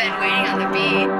been waiting on the beat.